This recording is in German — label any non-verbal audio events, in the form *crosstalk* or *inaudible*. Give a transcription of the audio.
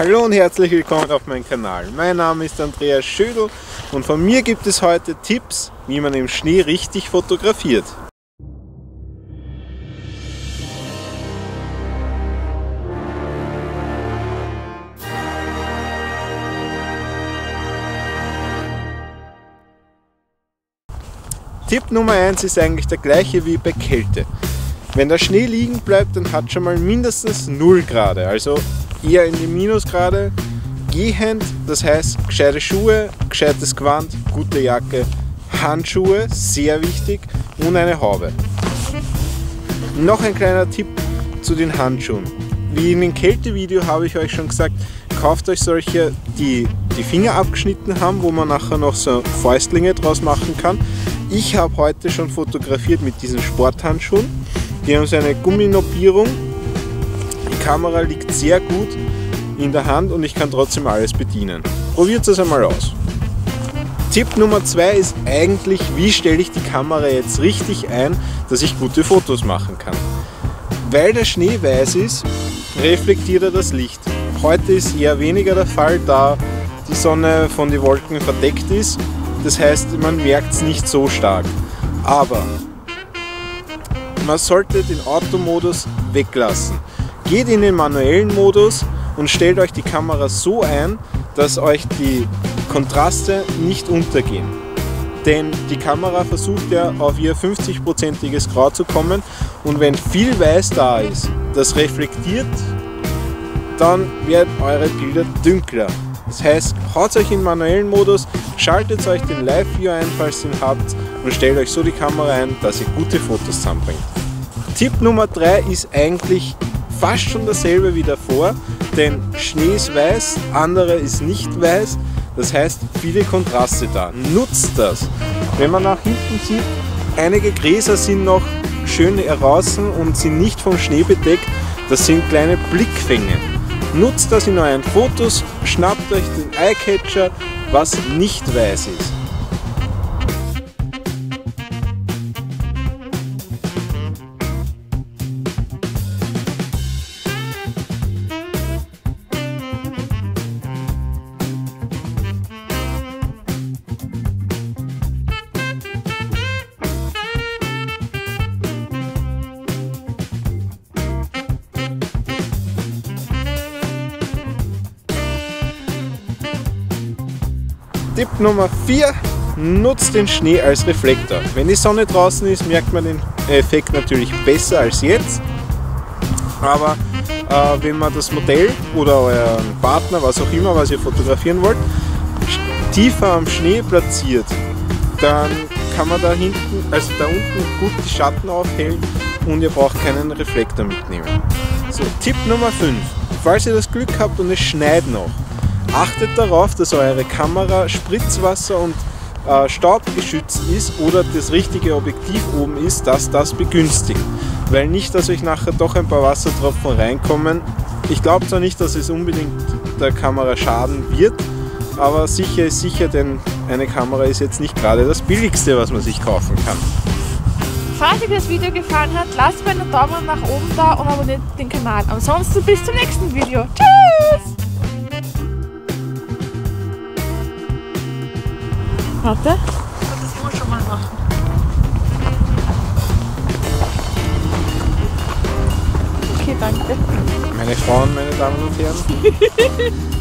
Hallo und herzlich willkommen auf meinem Kanal. Mein Name ist Andreas Schödel und von mir gibt es heute Tipps, wie man im Schnee richtig fotografiert. Tipp Nummer 1 ist eigentlich der gleiche wie bei Kälte. Wenn der Schnee liegen bleibt, dann hat schon mal mindestens 0 Grad, also eher in die Minusgrade. Gehend, das heißt gescheite Schuhe, gescheites Gewand, gute Jacke, Handschuhe, sehr wichtig und eine Haube. Noch ein kleiner Tipp zu den Handschuhen. Wie in dem Kältevideo habe ich euch schon gesagt, kauft euch solche, die die Finger abgeschnitten haben, wo man nachher noch so Fäustlinge draus machen kann. Ich habe heute schon fotografiert mit diesen Sporthandschuhen. Die haben so eine Gumminopierung Kamera liegt sehr gut in der Hand und ich kann trotzdem alles bedienen. Probiert es einmal aus. Tipp Nummer 2 ist eigentlich, wie stelle ich die Kamera jetzt richtig ein, dass ich gute Fotos machen kann. Weil der Schnee weiß ist, reflektiert er das Licht. Heute ist eher weniger der Fall, da die Sonne von den Wolken verdeckt ist. Das heißt, man merkt es nicht so stark. Aber man sollte den Automodus weglassen. Geht in den manuellen Modus und stellt euch die Kamera so ein, dass euch die Kontraste nicht untergehen. Denn die Kamera versucht ja auf ihr 50%iges Grau zu kommen und wenn viel Weiß da ist, das reflektiert, dann werden eure Bilder dünkler. Das heißt, haut euch in manuellen Modus, schaltet euch den Live-View ein, falls ihr ihn habt und stellt euch so die Kamera ein, dass ihr gute Fotos zusammenbringt. Tipp Nummer 3 ist eigentlich fast schon dasselbe wie davor, denn Schnee ist weiß, andere ist nicht weiß. Das heißt, viele Kontraste da. Nutzt das. Wenn man nach hinten sieht, einige Gräser sind noch schön draußen und sind nicht vom Schnee bedeckt. Das sind kleine Blickfänge. Nutzt das in euren Fotos, schnappt euch den Eyecatcher, was nicht weiß ist. Tipp Nummer 4, nutzt den Schnee als Reflektor. Wenn die Sonne draußen ist, merkt man den Effekt natürlich besser als jetzt. Aber äh, wenn man das Modell oder euren Partner, was auch immer, was ihr fotografieren wollt, tiefer am Schnee platziert, dann kann man da hinten, also da unten gut die Schatten aufhellen und ihr braucht keinen Reflektor mitnehmen. So, Tipp Nummer 5. Falls ihr das Glück habt und es schneit noch, Achtet darauf, dass eure Kamera Spritzwasser und äh, staubgeschützt ist oder das richtige Objektiv oben ist, dass das begünstigt. Weil nicht, dass euch nachher doch ein paar Wassertropfen reinkommen. Ich glaube zwar nicht, dass es unbedingt der Kamera schaden wird, aber sicher ist sicher, denn eine Kamera ist jetzt nicht gerade das billigste, was man sich kaufen kann. Falls euch das Video gefallen hat, lasst mir einen Daumen nach oben da und abonniert den Kanal. Ansonsten bis zum nächsten Video. Tschüss! Warte. Das muss schon mal machen. Okay, danke. Meine Frauen, meine Damen und Herren. *laughs*